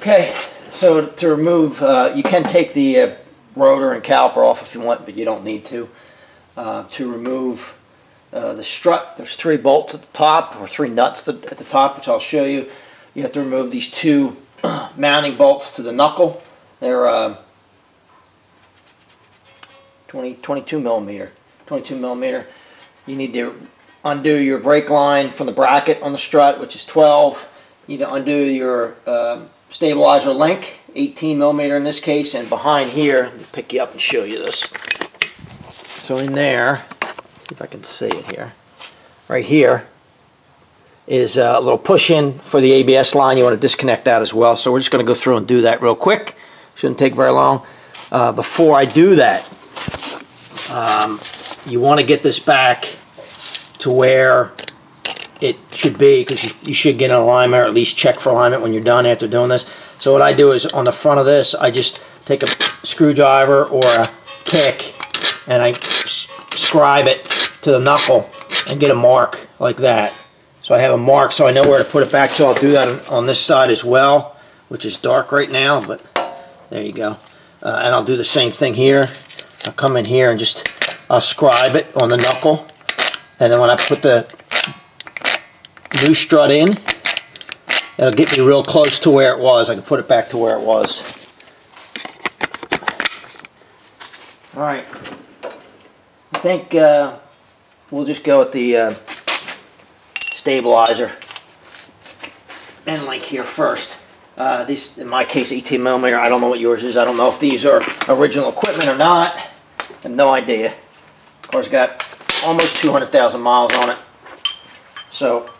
Okay, so to remove, uh, you can take the uh, rotor and caliper off if you want, but you don't need to. Uh, to remove uh, the strut, there's three bolts at the top, or three nuts at the top, which I'll show you. You have to remove these two mounting bolts to the knuckle. They're uh, 20, 22 millimeter. 22 millimeter. You need to undo your brake line from the bracket on the strut, which is 12. You need to undo your uh, stabilizer link, 18 millimeter in this case, and behind here, pick you up and show you this. So in there, if I can see it here, right here is a little push in for the ABS line. You want to disconnect that as well. So we're just going to go through and do that real quick. Shouldn't take very long. Uh, before I do that, um, you want to get this back to where it should be because you, you, should get an alignment or at least check for alignment when you're done after doing this. So what I do is on the front of this, I just take a screwdriver or a kick and I scribe it to the knuckle and get a mark like that. So I have a mark so I know where to put it back. So I'll do that on this side as well, which is dark right now, but there you go. Uh, and I'll do the same thing here. I'll come in here and just I'll scribe it on the knuckle. And then when I put the new strut in, it'll get me real close to where it was. I can put it back to where it was. Alright. I think uh, we'll just go with the uh, stabilizer end link here first. Uh, these, in my case, 18 millimeter. I don't know what yours is. I don't know if these are original equipment or not. I have no idea. Of course, got almost 200,000 miles on it. So,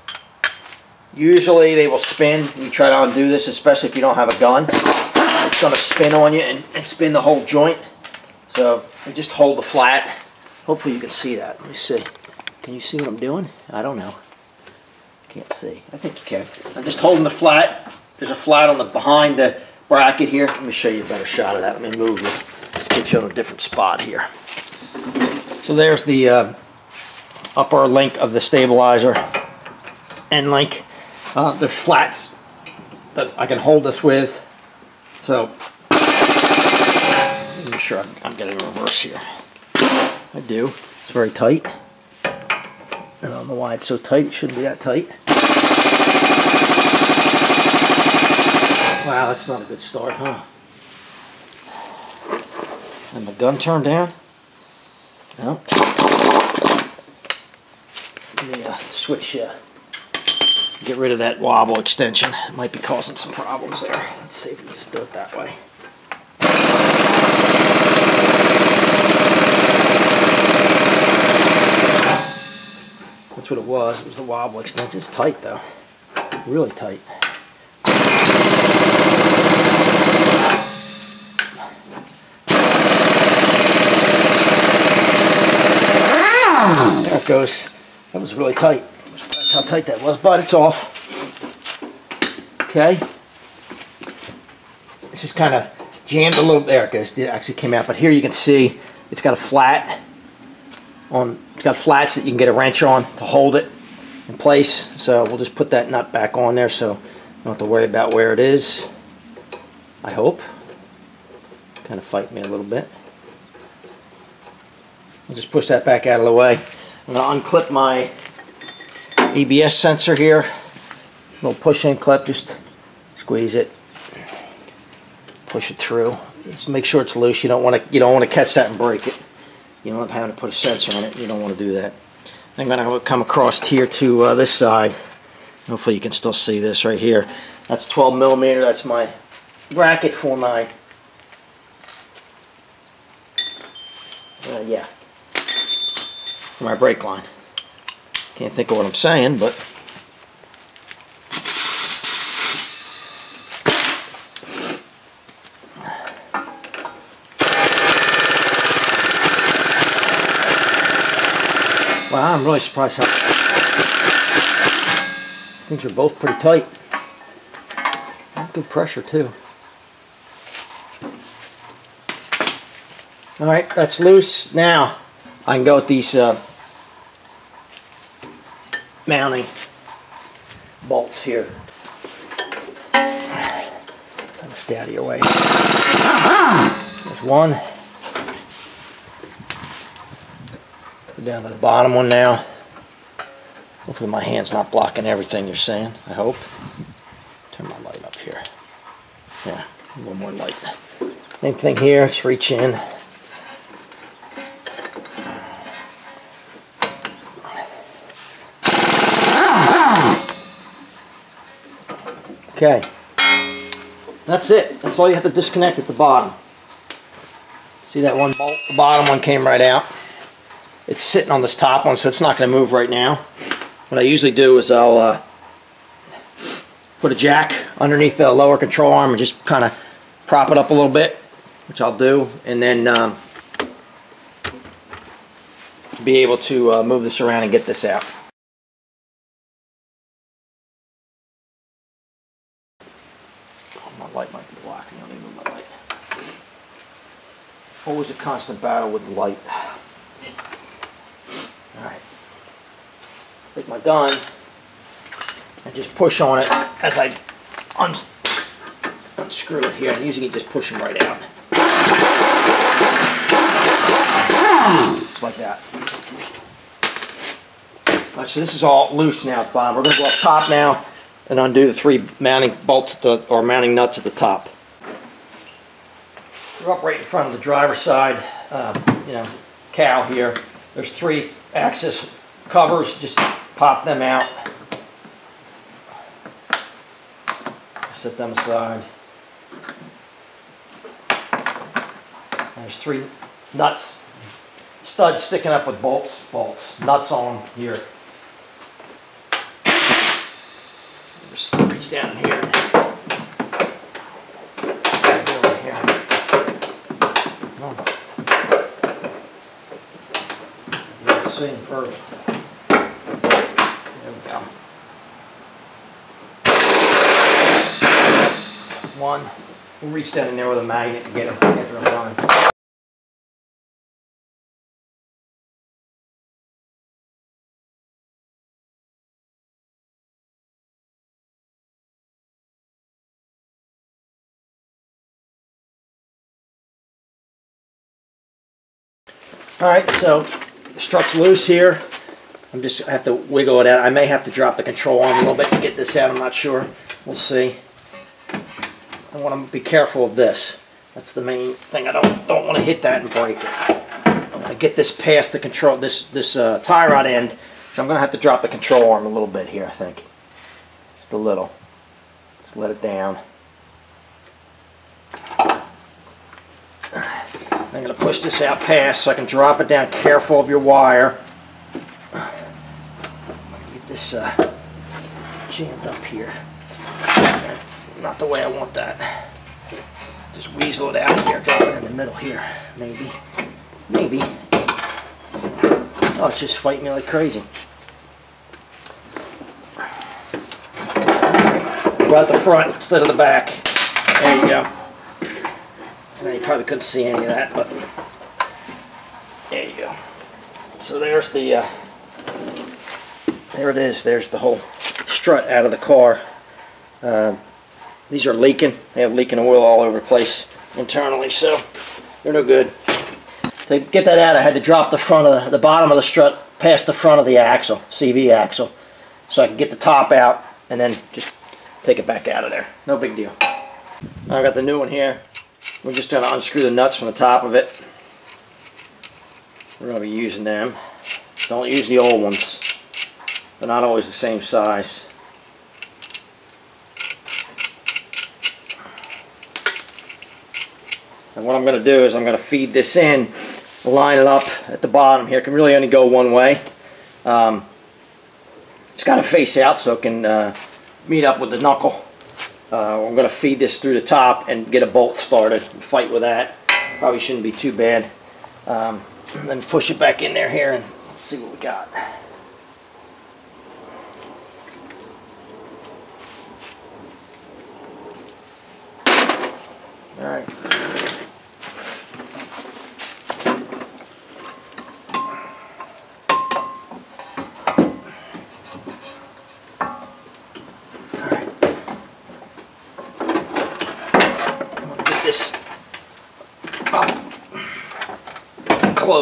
usually they will spin. You try to undo this, especially if you don't have a gun. It's going to spin on you and, and spin the whole joint. So, just hold the flat. Hopefully you can see that. Let me see. Can you see what I'm doing? I don't know. Can't see. I think you can. I'm just holding the flat. There's a flat on the behind the bracket here. Let me show you a better shot of that. Let me move it. Get you on a different spot here. So there's the uh, upper link of the stabilizer end link. Uh, there's flats that I can hold this with. So I'm sure I'm, I'm getting reverse here. I do. It's very tight. I don't know why it's so tight. It shouldn't be that tight. Wow, that's not a good start, huh? And my gun turned down? No. Let me uh, switch, uh, get rid of that wobble extension. It might be causing some problems there. Let's see if we can just do it that way. That's what it was. It was the wobble extension. It's tight though. Really tight. There it goes. That was really tight. That's how tight that was, but it's off. Okay. It's just kind of jammed a little. There it goes. It actually came out, but here you can see it's got a flat on it's got flats that you can get a wrench on to hold it in place. So we'll just put that nut back on there so you don't have to worry about where it is. I hope. Kind of fight me a little bit. I'll just push that back out of the way. I'm going to unclip my ABS sensor here. Little push-in clip, just squeeze it, push it through. Just make sure it's loose. You don't want to you don't want to catch that and break it you don't have having to put a sensor on it. You don't want to do that. I'm going to come across here to uh, this side. Hopefully you can still see this right here. That's 12 millimeter. That's my bracket for my, uh, yeah, for my brake line. Can't think of what I'm saying, but Wow, I'm really surprised how things are both pretty tight. Good pressure too. Alright, that's loose. Now, I can go with these uh, mounting bolts here. stay out of your way. There's one. Go down to the bottom one now. Hopefully my hand's not blocking everything you're saying, I hope. Turn my light up here. Yeah, a little more light. Same thing here, just reach in. Okay. That's it. That's all you have to disconnect at the bottom. See that one bolt? The bottom one came right out. It's sitting on this top one, so it's not going to move right now. What I usually do is I'll uh, put a jack underneath the lower control arm and just kind of prop it up a little bit, which I'll do, and then um, be able to uh, move this around and get this out. Oh, my light might be blocking. Let me move my light. Always a constant battle with the light. Alright. Take my gun and just push on it as I un unscrew it here. And usually just push them right out. Just like that. Alright, so this is all loose now at the bottom. We're going to go up top now and undo the three mounting bolts or mounting nuts at the top. Up right in front of the driver's side, uh, you know, cowl here. There's three access covers, just pop them out. Set them aside. There's three nuts, studs sticking up with bolts, bolts, nuts on here. Just reach down here. Over here. No. Yeah, first. There we go. One. We'll reach down in there with a magnet and get them, done. Alright, so strut's loose here. I'm just, I have to wiggle it out. I may have to drop the control arm a little bit to get this out, I'm not sure. We'll see. I want to be careful of this. That's the main thing. I don't don't want to hit that and break it. I to get this past the control, this this uh, tie rod end. So I'm going to have to drop the control arm a little bit here, I think. Just a little. Just let it down. I'm going to push this out past so I can drop it down. Careful of your wire. Get this uh, jammed up here. That's not the way I want that. Just weasel it out here. Drop it in the middle here. Maybe. Maybe. Oh, it's just fighting me like crazy. Out the front instead of the back. There you go. Now you probably couldn't see any of that, but there you go. So there's the, uh, there it is. There's the whole strut out of the car. Um, these are leaking. They have leaking oil all over the place internally, so they're no good. To get that out, I had to drop the front of the, the bottom of the strut past the front of the axle, CV axle, so I can get the top out and then just take it back out of there. No big deal. I got the new one here. We're just going to unscrew the nuts from the top of it. We're going to be using them. Don't use the old ones. They're not always the same size. And what I'm going to do is I'm going to feed this in, line it up at the bottom here. It can really only go one way. Um, it's got to face out so it can uh, meet up with the knuckle. Uh, I'm going to feed this through the top and get a bolt started fight with that. Probably shouldn't be too bad. Um, then push it back in there here and see what we got. All right.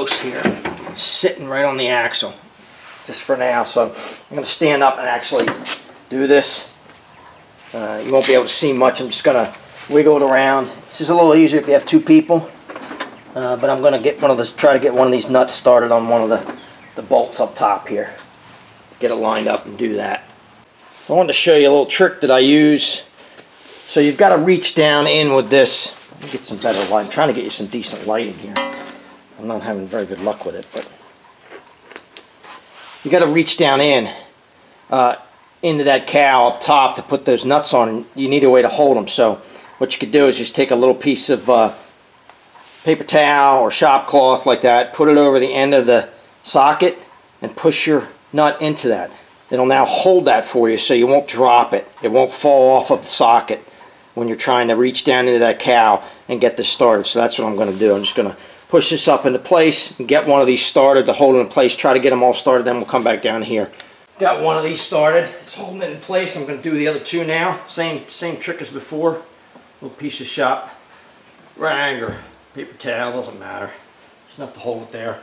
Post here, sitting right on the axle, just for now. So I'm going to stand up and actually do this. Uh, you won't be able to see much. I'm just going to wiggle it around. This is a little easier if you have two people. Uh, but I'm going to get one of the try to get one of these nuts started on one of the, the bolts up top here. Get it lined up and do that. I wanted to show you a little trick that I use. So you've got to reach down in with this. Let me get some better light. I'm trying to get you some decent lighting here. I'm not having very good luck with it, but you got to reach down in uh, into that cowl up top to put those nuts on. You need a way to hold them. So what you could do is just take a little piece of uh, paper towel or shop cloth like that, put it over the end of the socket and push your nut into that. It'll now hold that for you so you won't drop it. It won't fall off of the socket when you're trying to reach down into that cowl and get this started. So that's what I'm going to do. I'm just going to push this up into place and get one of these started to hold it in place. Try to get them all started, then we'll come back down here. Got one of these started. It's holding it in place. I'm going to do the other two now. Same, same trick as before. Little piece of shop rag or paper towel, doesn't matter. It's enough to hold it there.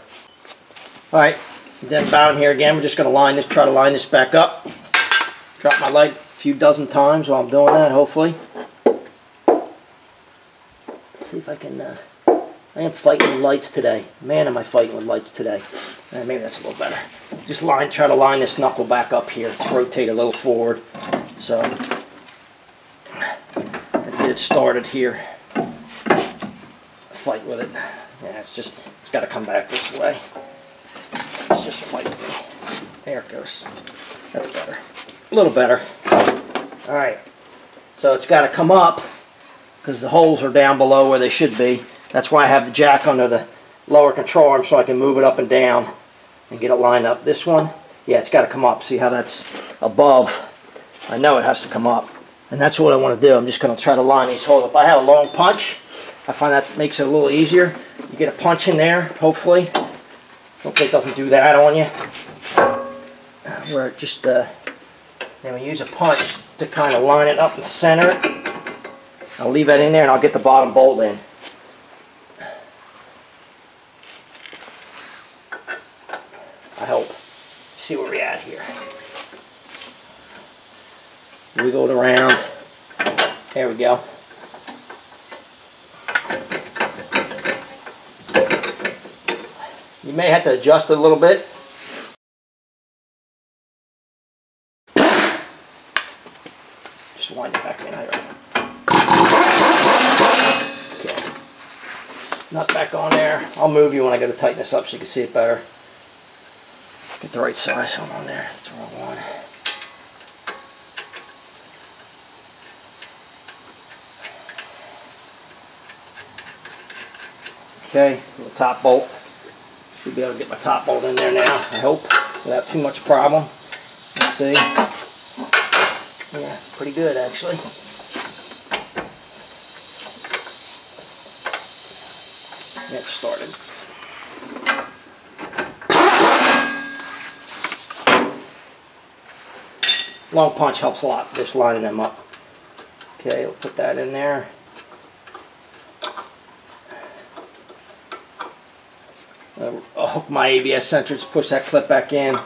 Alright, then bottom here again, we're just going to line this, try to line this back up. Drop my light a few dozen times while I'm doing that, hopefully. Let's see if I can, uh, I am fighting lights today. Man, am I fighting with lights today. Uh, maybe that's a little better. Just line, try to line this knuckle back up here. Let's rotate a little forward. So, get it started here fight with it. Yeah, it's just, it's got to come back this way. It's just fight with. There it goes. That's better. A little better. Alright. So it's got to come up because the holes are down below where they should be. That's why I have the jack under the lower control arm so I can move it up and down and get it lined up. This one, yeah, it's got to come up. See how that's above? I know it has to come up. And that's what I want to do. I'm just going to try to line these holes up. I have a long punch. I find that makes it a little easier. You get a punch in there, hopefully. Hopefully it doesn't do that on you. Where it just, uh, then we use a punch to kind of line it up and center it. I'll leave that in there and I'll get the bottom bolt in. I hope. See where we're at here. Wiggle it around. There we go. You may have to adjust it a little bit. Just wind it back in. Okay. Nut back on there. I'll move you when I go to tighten this up so you can see it better. The right size one on there. That's the wrong one. Okay, little top bolt. Should be able to get my top bolt in there now, I hope, without too much problem. Let's see. Yeah, pretty good actually. Get started. Long punch helps a lot, just lining them up. Okay, we'll put that in there. I'll hook my ABS sensors, push that clip back in.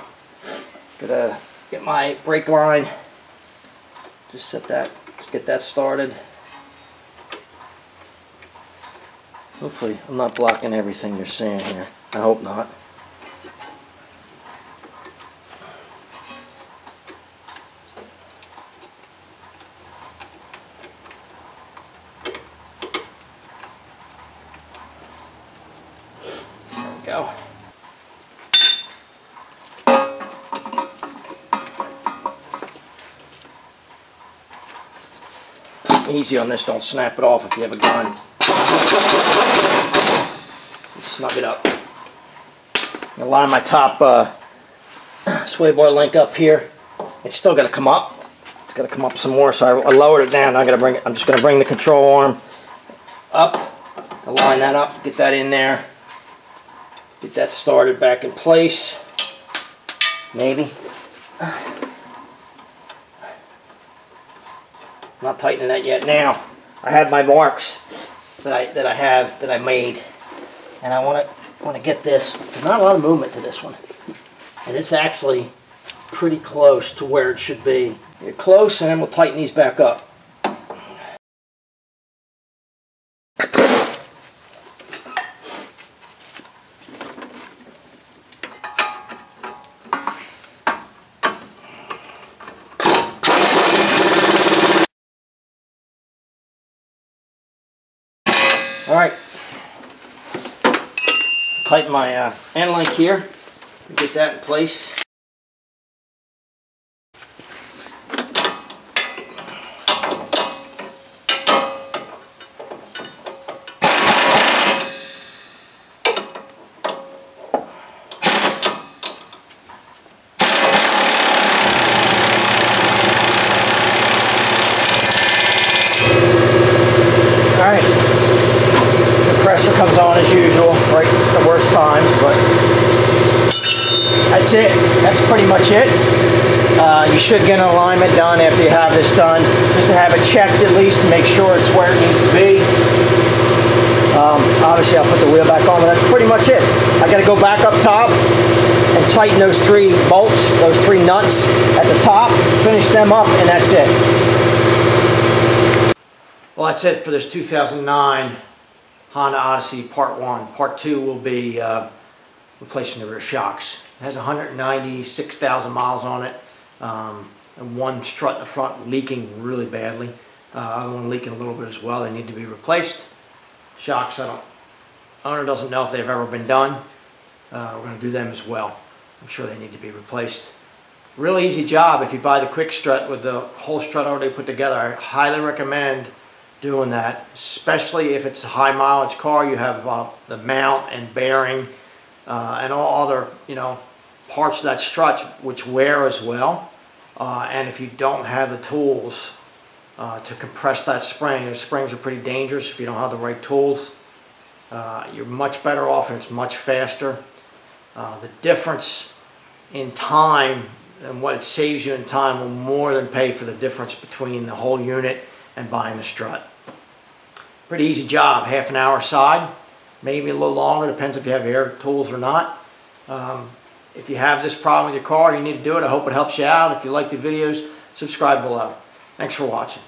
Gotta get my brake line. Just set that, let's get that started. Hopefully I'm not blocking everything you're seeing here. I hope not. Easy on this, don't snap it off if you have a gun. Snug it up. I'm gonna line my top uh, sway bar link up here. It's still gonna come up. It's gonna come up some more, so I, I lowered it down. I'm gonna bring it, I'm just gonna bring the control arm up, line that up, get that in there. Get that started back in place. Maybe. Not tightening that yet. Now, I have my marks that I that I have that I made, and I want to want to get this. There's not a lot of movement to this one. And it's actually pretty close to where it should be. Get close and then we'll tighten these back up. All right, tighten my uh, end link here, get that in place. All right, comes on as usual, right at the worst times, but that's it. That's pretty much it. Uh, you should get an alignment done after you have this done, just to have it checked at least to make sure it's where it needs to be. Um, obviously, I'll put the wheel back on, but that's pretty much it. I got to go back up top and tighten those three bolts, those three nuts at the top, finish them up, and that's it. Well, that's it for this 2009 Honda Odyssey Part 1. Part 2 will be uh, replacing the rear shocks. It has 196,000 miles on it, um, and one strut in the front leaking really badly. Uh, other one leaking a little bit as well. They need to be replaced. Shocks, I don't, owner doesn't know if they've ever been done. Uh, we're going to do them as well. I'm sure they need to be replaced. Really easy job if you buy the quick strut with the whole strut already put together. I highly recommend doing that, especially if it's a high mileage car. You have uh, the mount and bearing uh, and all other, you know, parts of that strut which wear as well. Uh, and if you don't have the tools uh, to compress that spring, those springs are pretty dangerous if you don't have the right tools. Uh, you're much better off and it's much faster. Uh, the difference in time and what it saves you in time will more than pay for the difference between the whole unit and buying the strut. Pretty easy job, half an hour side, maybe a little longer, depends if you have air tools or not. Um, if you have this problem with your car, you need to do it. I hope it helps you out. If you like the videos, subscribe below. Thanks for watching.